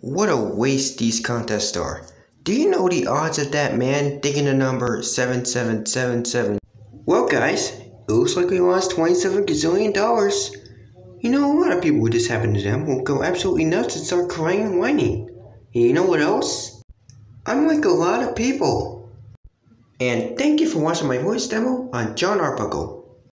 What a waste these contests are. Do you know the odds of that man digging the number 7777? Well, guys, it looks like we lost 27 gazillion dollars. You know, a lot of people, when this happened to them, will go absolutely nuts and start crying and whining. And you know what else? I'm like a lot of people. And thank you for watching my voice demo on Jon Arbuckle.